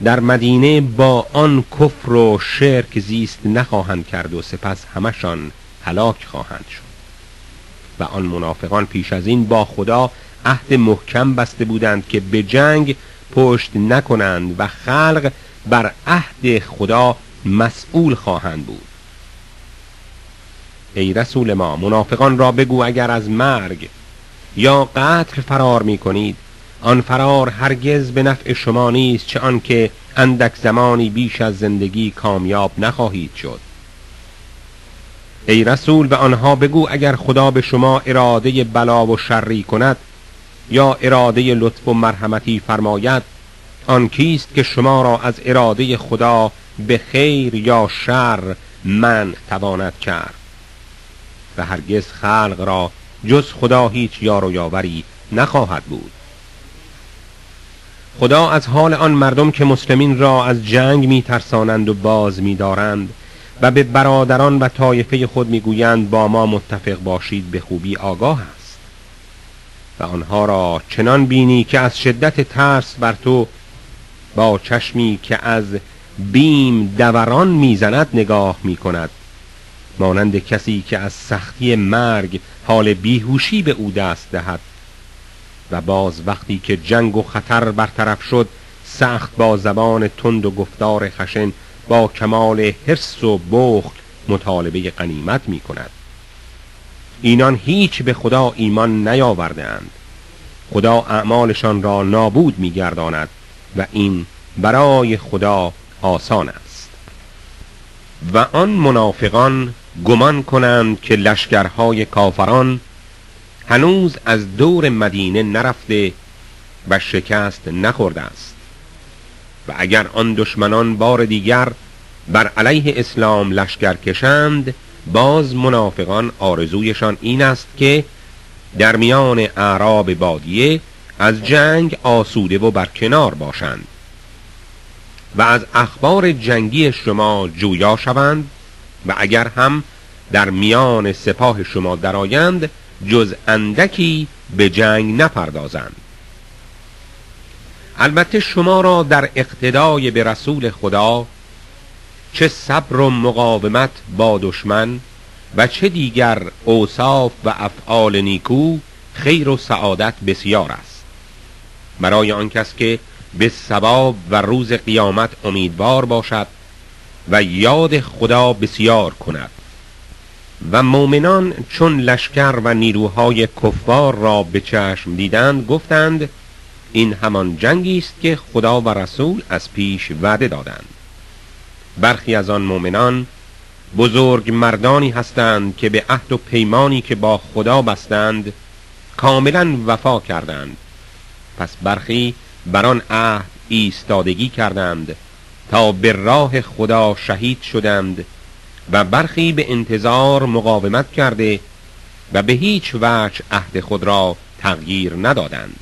Speaker 1: در مدینه با آن کفر و شرک زیست نخواهند کرد و سپس همشان هلاک خواهند شد. و آن منافقان پیش از این با خدا عهد محکم بسته بودند که به جنگ پشت نکنند و خلق بر عهد خدا مسئول خواهند بود. ای رسول ما منافقان را بگو اگر از مرگ یا قتل فرار می کنید. آن فرار هرگز به نفع شما نیست چه آنکه اندک زمانی بیش از زندگی کامیاب نخواهید شد. ای رسول به آنها بگو اگر خدا به شما اراده بلا و شری کند یا اراده لطف و مرحمتی فرماید آن کیست که شما را از اراده خدا به خیر یا شر من تواند کرد؟ و هرگز خلق را جز خدا هیچ یار و یاوری نخواهد بود. خدا از حال آن مردم که مسلمین را از جنگ می ترسانند و باز می دارند و به برادران و طایفه خود می‌گویند با ما متفق باشید به خوبی آگاه است و آنها را چنان بینی که از شدت ترس بر تو با چشمی که از بیم دوران می‌زند نگاه می کند مانند کسی که از سختی مرگ حال بیهوشی به او دست دهد. و باز وقتی که جنگ و خطر برطرف شد سخت با زبان تند و گفتار خشن با کمال حرس و بخل مطالبه غنیمت می کند اینان هیچ به خدا ایمان نیاوردهاند. خدا اعمالشان را نابود می گرداند و این برای خدا آسان است. و آن منافقان گمان کنند که لشکرهای کافران هنوز از دور مدینه نرفته و شکست نخورده است. و اگر آن دشمنان بار دیگر بر علیه اسلام لشکر کشند باز منافقان آرزویشان این است که در میان اعراب بادیه از جنگ آسوده و بر کنار باشند و از اخبار جنگی شما جویا شوند و اگر هم در میان سپاه شما درآیند جز اندکی به جنگ نپردازند. البته شما را در اقتدای به رسول خدا چه صبر و مقاومت با دشمن و چه دیگر اوصاف و افعال نیکو خیر و سعادت بسیار است. برای آن کس که به ثواب و روز قیامت امیدوار باشد و یاد خدا بسیار کند و مؤمنان چون لشکر و نیروهای کفار را به چشم دیدند گفتند این همان جنگی است که خدا و رسول از پیش وعده دادند. برخی از آن مؤمنان بزرگ مردانی هستند که به عهد و پیمانی که با خدا بستند کاملا وفا کردند. پس برخی بر آن عهد ایستادگی کردند تا به راه خدا شهید شدند و برخی به انتظار مقاومت کرده و به هیچ وجه عهد خود را تغییر ندادند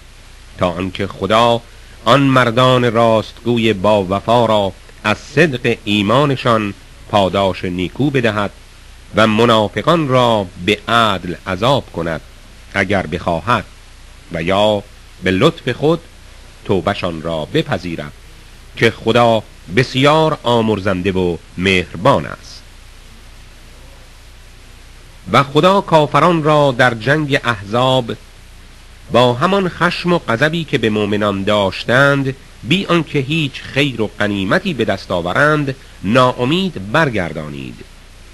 Speaker 1: تا آنکه خدا آن مردان راستگوی با وفا را از صدق ایمانشان پاداش نیکو بدهد و منافقان را به عدل عذاب کند اگر بخواهد و یا به لطف خود توبشان را بپذیرد که خدا بسیار آمرزنده و مهربان است. و خدا کافران را در جنگ احزاب با همان خشم و غضبی که به مؤمنان داشتند بی آنکه هیچ خیر و غنیمتی به دست آورند ناامید برگردانید.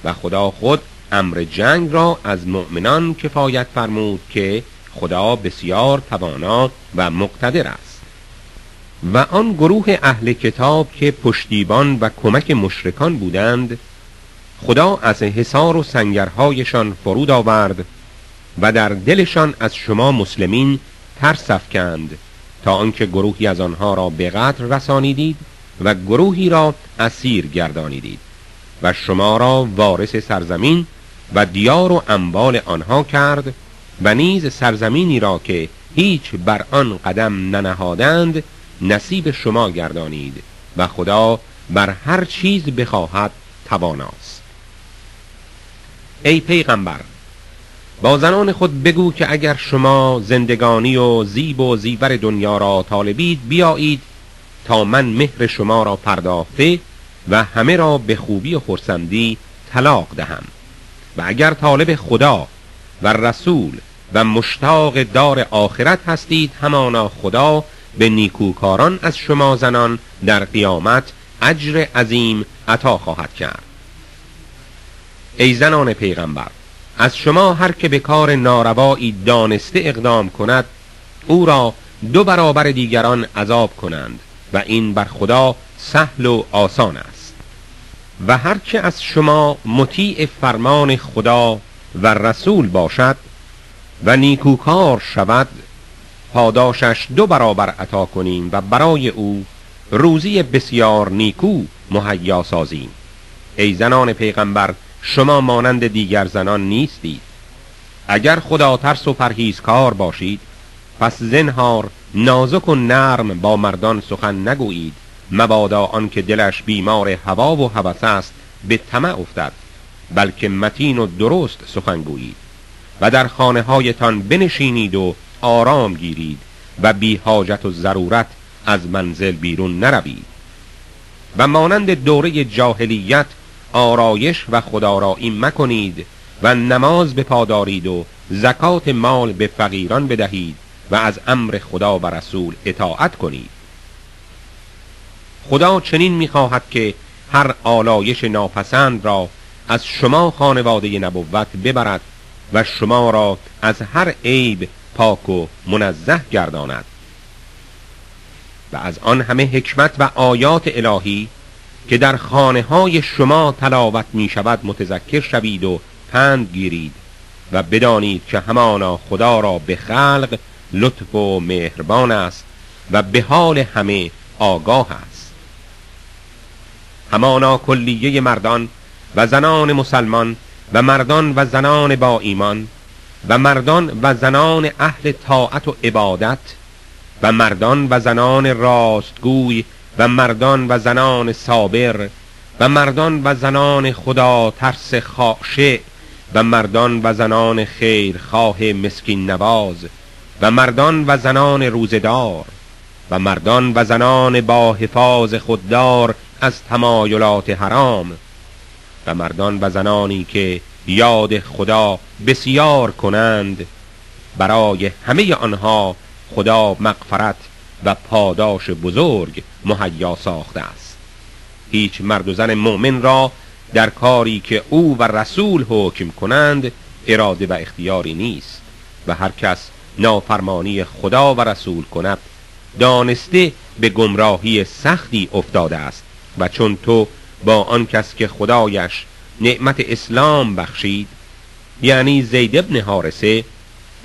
Speaker 1: و خدا خود امر جنگ را از مؤمنان کفایت فرمود که خدا بسیار توانا و مقتدر است. و آن گروه اهل کتاب که پشتیبان و کمک مشرکان بودند خدا از حصار و سنگرهایشان فرود آورد و در دلشان از شما مسلمین ترس افکند. تا آنکه گروهی از آنها را به قتل رسانیدید و گروهی را اسیر گردانیدید و شما را وارث سرزمین و دیار و اموال آنها کرد و نیز سرزمینی را که هیچ بر آن قدم ننهادند نصیب شما گردانید و خدا بر هر چیز بخواهد تواناست. ای پیغمبر با زنان خود بگو که اگر شما زندگانی و زیب و زیور دنیا را طالبید بیایید تا من مهر شما را پرداخته و همه را به خوبی و خرسندی طلاق دهم. و اگر طالب خدا و رسول و مشتاق دار آخرت هستید همانا خدا به نیکوکاران از شما زنان در قیامت اجر عظیم عطا خواهد کرد. ای زنان پیغمبر از شما هر که به کار ناروایی دانسته اقدام کند او را دو برابر دیگران عذاب کنند و این بر خدا سهل و آسان است. و هر که از شما مطیع فرمان خدا و رسول باشد و نیکوکار شود پاداشش دو برابر عطا کنیم و برای او روزی بسیار نیکو مهیا سازیم. ای زنان پیغمبر شما مانند دیگر زنان نیستید اگر خدا ترس و پرهیزکار باشید پس زنهار نازک و نرم با مردان سخن نگویید مبادا آنکه دلش بیمار هوا و هوس است به طمع افتد بلکه متین و درست سخن گویید. و در خانه هایتان بنشینید و آرام گیرید و بی حاجت و ضرورت از منزل بیرون نروید. و مانند دوره جاهلیت آرایش و خدارایی مکنید و نماز بپادارید و زکات مال به فقیران بدهید و از امر خدا و رسول اطاعت کنید. خدا چنین می‌خواهد که هر آلایش ناپسند را از شما خانواده نبوت ببرد و شما را از هر عیب پاک و منزه گرداند. و از آن همه حکمت و آیات الهی که در خانه های شما تلاوت می شود متذکر شوید و پند گیرید و بدانید که همانا خدا را به خلق لطف و مهربان است و به حال همه آگاه است. همانا کلیه مردان و زنان مسلمان و مردان و زنان با ایمان و مردان و زنان اهل طاعت و عبادت و مردان و زنان راستگوی و مردان و زنان صابر و مردان و زنان خدا ترس خاشع و مردان و زنان خیرخواه مسکین نواز و مردان و زنان روزدار و مردان و زنان با حفاظ خوددار از تمایلات حرام و مردان و زنانی که یاد خدا بسیار کنند برای همه آنها خدا مغفرت و پاداش بزرگ مهیا ساخته است. هیچ مرد و زن مؤمن را در کاری که او و رسول حکم کنند اراده و اختیاری نیست و هر کس نافرمانی خدا و رسول کند دانسته به گمراهی سختی افتاده است و چون تو با آن کس که خدایش نعمت اسلام بخشید یعنی زید ابن حارسه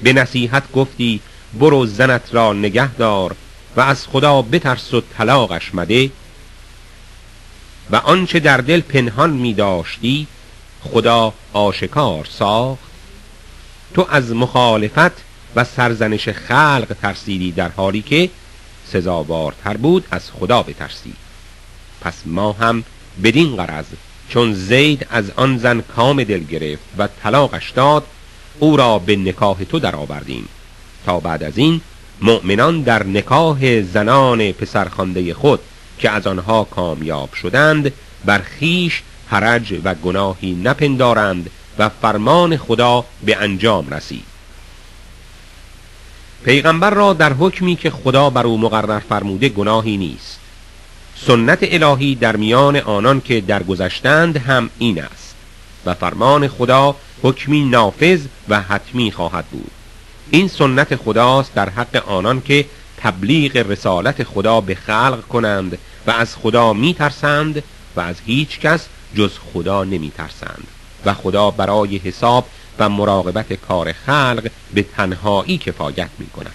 Speaker 1: به نصیحت گفتی برو زنت را نگه دار و از خدا بترس و طلاقش مده و آنچه در دل پنهان می داشتی خدا آشکار ساخت. تو از مخالفت و سرزنش خلق ترسیدی در حالی که سزاوارتر بود از خدا بترسید پس ما هم بدین غرض چون زید از آن زن کام دل گرفت و طلاقش داد او را به نکاح تو درآوردیم تا بعد از این مؤمنان در نکاح زنان پسرخوانده خود که از آنها کامیاب شدند بر خیش حرج و گناهی نپندارند و فرمان خدا به انجام رسید. پیغمبر را در حکمی که خدا بر او مقرر فرموده گناهی نیست. سنت الهی در میان آنان که درگذشتند هم این است و فرمان خدا حکمی نافذ و حتمی خواهد بود. این سنت خداست در حق آنان که تبلیغ رسالت خدا به خلق کنند و از خدا میترسند و از هیچ کس جز خدا نمیترسند و خدا برای حساب و مراقبت کار خلق به تنهایی کفایت می کند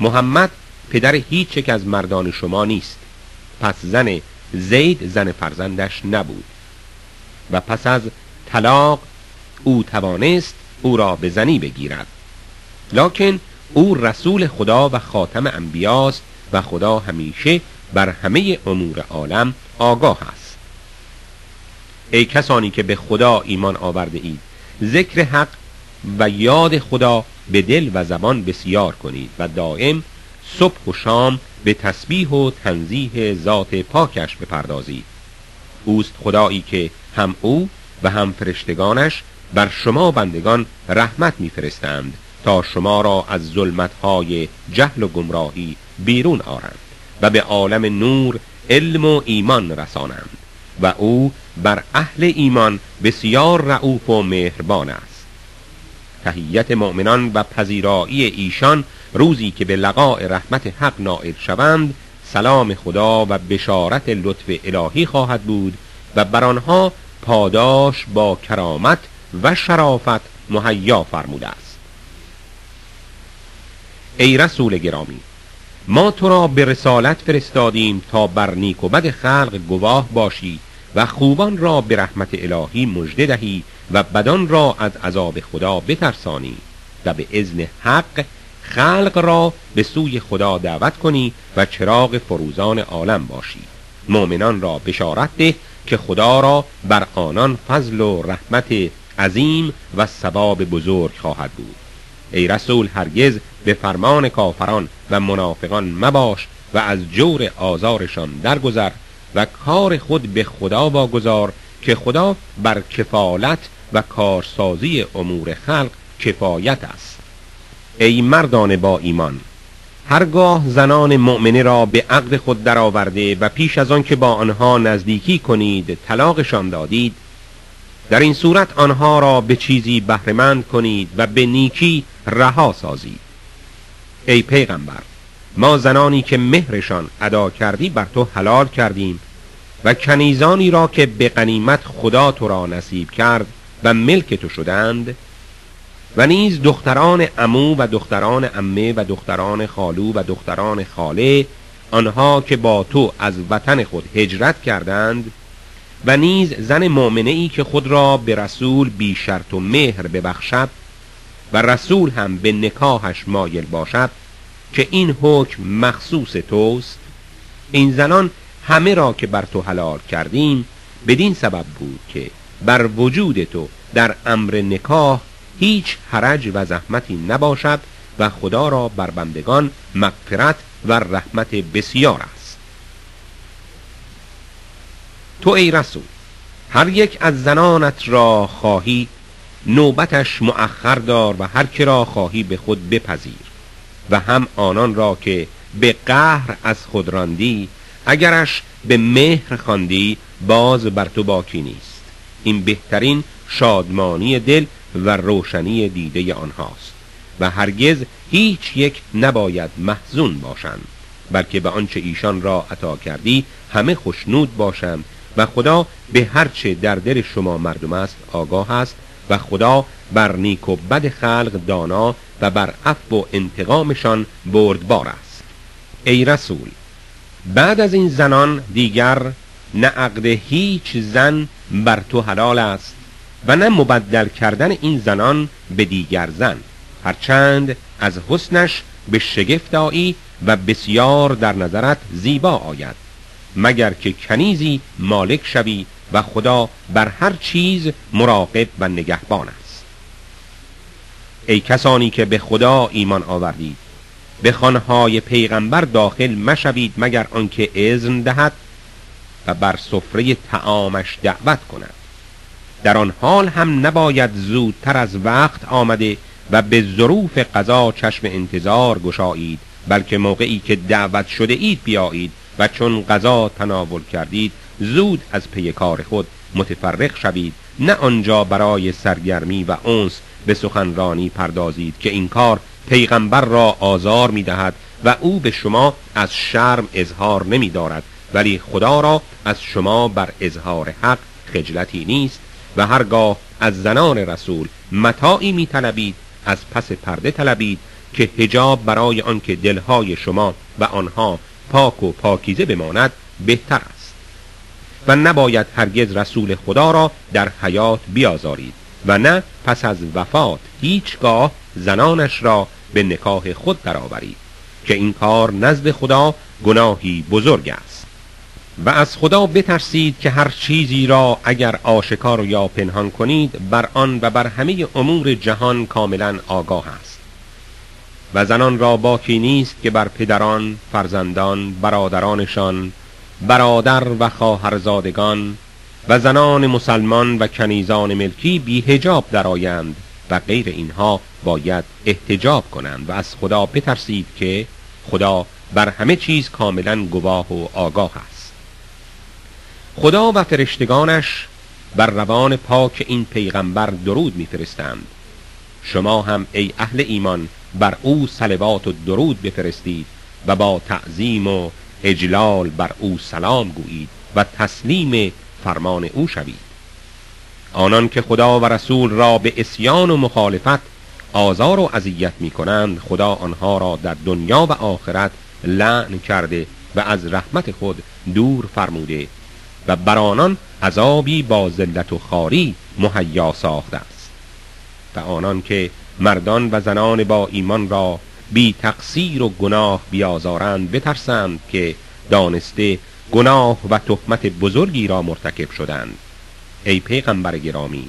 Speaker 1: محمد پدر هیچ یک از مردان شما نیست. پس زن زید زن فرزندش نبود. و پس از طلاق او توانست او را به زنی بگیرد. لکن او رسول خدا و خاتم انبیاست و خدا همیشه بر همه امور عالم آگاه است. ای کسانی که به خدا ایمان آورده اید ذکر حق و یاد خدا به دل و زبان بسیار کنید و دائم صبح و شام به تسبیح و تنزیه ذات پاکش بپردازید. اوست خدایی که هم او و هم فرشتگانش بر شما بندگان رحمت میفرستند تا شما را از ظلمتهای جهل و گمراهی بیرون آرند و به عالم نور علم و ایمان رسانند و او بر اهل ایمان بسیار رعوف و مهربان است. تهیت مؤمنان و پذیرایی ایشان روزی که به لقاء رحمت حق نائل شوند سلام خدا و بشارت لطف الهی خواهد بود و بر آنها پاداش با کرامت و شرافت مهیا فرموده است. ای رسول گرامی ما تو را به رسالت فرستادیم تا بر نیک و بد خلق گواه باشی و خوبان را به رحمت الهی مژده دهی و بدان را از عذاب خدا بترسانی و به اذن حق خلق را به سوی خدا دعوت کنی و چراغ فروزان عالم باشی. مؤمنان را بشارت ده که خدا را بر آنان فضل و رحمت عظیم و ثواب بزرگ خواهد بود. ای رسول هرگز به فرمان کافران و منافقان مباش و از جور آزارشان درگذر و کار خود به خدا واگذار که خدا بر کفالت و کارسازی امور خلق کفایت است. ای مردان با ایمان هرگاه زنان مؤمنه را به عقد خود درآورده و پیش از آن که با آنها نزدیکی کنید طلاقشان دادید در این صورت آنها را به چیزی بهرهمند کنید و به نیکی رها سازید. ای پیغمبر ما زنانی که مهرشان ادا کردی بر تو حلال کردیم و کنیزانی را که به غنیمت خدا تو را نصیب کرد و ملک تو شدند و نیز دختران امو و دختران امه و دختران خالو و دختران خاله آنها که با تو از وطن خود هجرت کردند و نیز زن مؤمنه ای که خود را به رسول بی شرط و مهر ببخشد و رسول هم به نکاحش مایل باشد که این حکم مخصوص توست این زنان همه را که بر تو حلال کردیم بدین سبب بود که بر وجود تو در امر نکاح هیچ حرج و زحمتی نباشد و خدا را بر بندگان مغفرت و رحمت بسیار است. تو ای رسول هر یک از زنانت را خواهی نوبتش مؤخر دار و هر که را خواهی به خود بپذیر. و هم آنان را که به قهر از خود راندی اگرش به مهر خواندی باز بر تو باکی نیست. این بهترین شادمانی دل و روشنی دیده آنهاست. و هرگز هیچ یک نباید محزون باشند بلکه به آنچه ایشان را عطا کردی همه خوشنود باشند و خدا به هرچه در دل شما مردم است آگاه است و خدا بر نیک و بد خلق دانا و بر عفو و انتقامشان بردبار است. ای رسول بعد از این زنان دیگر نه عقد هیچ زن بر تو حلال است و نه مبدل کردن این زنان به دیگر زن هرچند از حسنش به شگفت آیی و بسیار در نظرت زیبا آید. مگر که کنیزی مالک شوی و خدا بر هر چیز مراقب و نگهبان است. ای کسانی که به خدا ایمان آوردید به خانهای پیغمبر داخل مشوید مگر آنکه اذن دهد و بر سفره تعامش دعوت کند. در آن حال هم نباید زودتر از وقت آمده و به ظروف قضا چشم انتظار گشایید بلکه موقعی که دعوت شده اید بیایید و چون قضا تناول کردید زود از پی کار خود متفرق شوید. نه آنجا برای سرگرمی و انس به سخنرانی پردازید که این کار پیغمبر را آزار می دهد و او به شما از شرم اظهار نمی دارد ولی خدا را از شما بر اظهار حق خجلتی نیست و هرگاه از زنان رسول متاعی می طلبید از پس پرده طلبید که هجاب برای آنکه دلهای شما و آنها پاک و پاکیزه بماند بهتر است. و نباید هرگز رسول خدا را در حیات بیازارید و نه پس از وفات هیچگاه زنانش را به نکاح خود درآورید که این کار نزد خدا گناهی بزرگ است. و از خدا بترسید که هر چیزی را اگر آشکار یا پنهان کنید بر آن و بر همه امور جهان کاملا آگاه است. و زنان را باکی نیست که بر پدران، فرزندان، برادرانشان، برادر و خواهرزادگان و زنان مسلمان و کنیزان ملکی بی هجاب درآیند و غیر اینها باید احتجاب کنند و از خدا بترسید که خدا بر همه چیز کاملا گواه و آگاه است. خدا و فرشتگانش بر روان پاک این پیغمبر درود میفرستند. شما هم ای اهل ایمان بر او صلوات و درود بفرستید و با تعظیم و اجلال بر او سلام گویید و تسلیم فرمان او شوید. آنان که خدا و رسول را به اسیان و مخالفت آزار و اذیت می کنند خدا آنها را در دنیا و آخرت لعن کرده و از رحمت خود دور فرموده و بر آنان عذابی با ذلت و خاری مهیا ساخته است. و آنان که مردان و زنان با ایمان را بی تقصیر و گناه بیازارند بترسند که دانسته گناه و تهمت بزرگی را مرتکب شدند. ای پیغمبر گرامی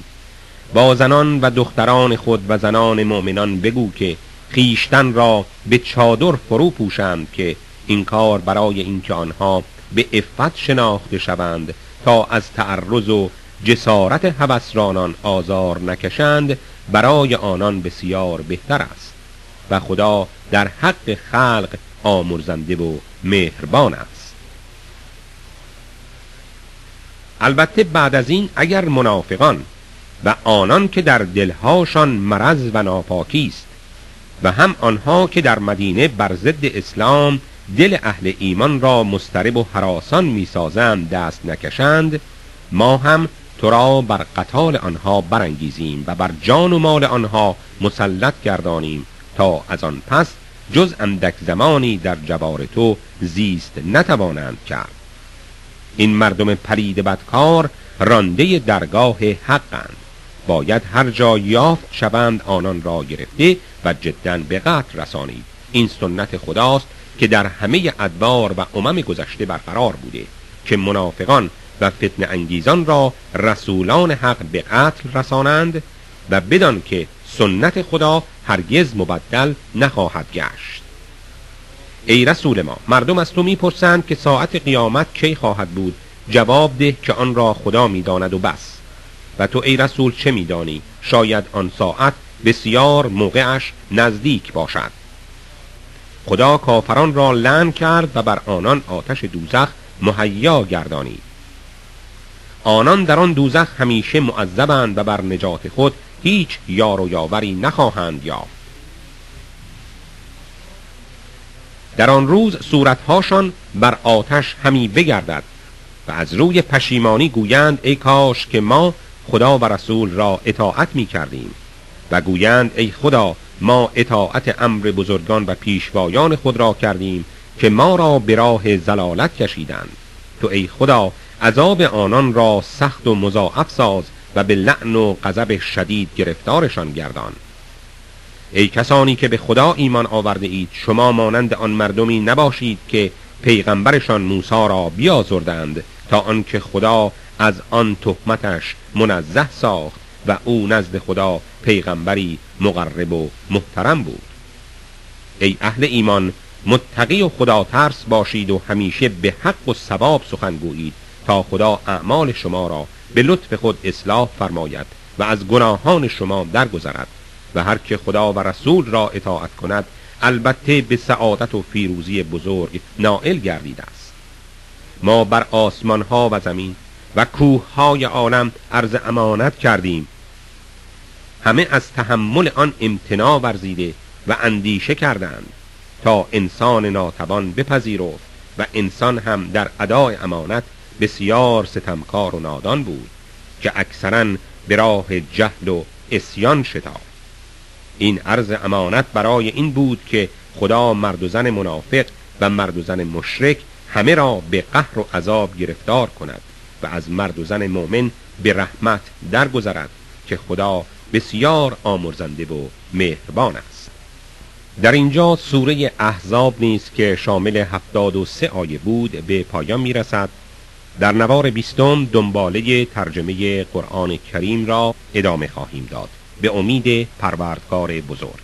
Speaker 1: با زنان و دختران خود و زنان مؤمنان بگو که خیشتن را به چادر فرو پوشند که این کار برای اینکه آنها به افت شناخته شوند تا از تعرض و جسارت هوسرانان آزار نکشند. برای آنان بسیار بهتر است و خدا در حق خلق آمرزنده و مهربان است. البته بعد از این اگر منافقان و آنان که در دلهاشان مرض و ناپاکی است و هم آنها که در مدینه بر ضد اسلام دل اهل ایمان را مسترب و حراسان می‌سازند دست نکشند ما هم تو را بر قتال آنها برانگیزیم و بر جان و مال آنها مسلط گردانیم تا از آن پس جز اندک زمانی در جوار تو زیست نتوانند کرد. این مردم پرید بدکار رانده درگاه حقند. باید هر جا یافت شوند آنان را گرفته و جدا به قتل رسانید. این سنت خداست که در همه ادوار و امم گذشته برقرار بوده که منافقان و فتن انگیزان را رسولان حق به قتل رسانند و بدان که سنت خدا هرگز مبدل نخواهد گشت. ای رسول ما مردم از تو می‌پرسند که ساعت قیامت کی خواهد بود؟ جواب ده که آن را خدا می‌داند و بس. و تو ای رسول چه میدانی؟ شاید آن ساعت بسیار موقعش نزدیک باشد. خدا کافران را لعن کرد و بر آنان آتش دوزخ مهیا گردانید. آنان در آن دوزخ همیشه معذبند و بر نجات خود هیچ یار و یاوری نخواهند یافت. در آن روز صورتهاشان بر آتش همی بگردد و از روی پشیمانی گویند ای کاش که ما خدا و رسول را اطاعت می کردیم و گویند ای خدا ما اطاعت امر بزرگان و پیشوایان خود را کردیم که ما را به راه زلالت کشیدند. تو ای خدا عذاب آنان را سخت و مضاعف ساز و به لعن و غضب شدید گرفتارشان گردان. ای کسانی که به خدا ایمان آورده اید شما مانند آن مردمی نباشید که پیغمبرشان موسی را بیازردند تا آنکه خدا از آن تهمتش منزه ساخت و او نزد خدا پیغمبری مقرب و محترم بود. ای اهل ایمان متقی و خدا ترس باشید و همیشه به حق و ثواب سخن گویید. تا خدا اعمال شما را به لطف خود اصلاح فرماید و از گناهان شما درگذرد و هر که خدا و رسول را اطاعت کند البته به سعادت و فیروزی بزرگ نائل گردیده است. ما بر آسمان ها و زمین و کوه های عالم عرض امانت کردیم. همه از تحمل آن امتناع ورزیده و اندیشه کردند تا انسان ناتوان بپذیرفت و انسان هم در ادای امانت بسیار ستمکار و نادان بود که اکثرا به راه جهل و اسیان شتاب. این عرض امانت برای این بود که خدا مرد و زن منافق و مرد و زن مشرک همه را به قهر و عذاب گرفتار کند و از مرد و زن مؤمن به رحمت درگذرد که خدا بسیار آمرزنده و مهربان است. در اینجا سوره احزاب نیست که شامل هفتاد و سه آیه بود به پایان می رسد در نوار بیستم دنباله ترجمه قرآن کریم را ادامه خواهیم داد. به امید پروردگار بزرگ.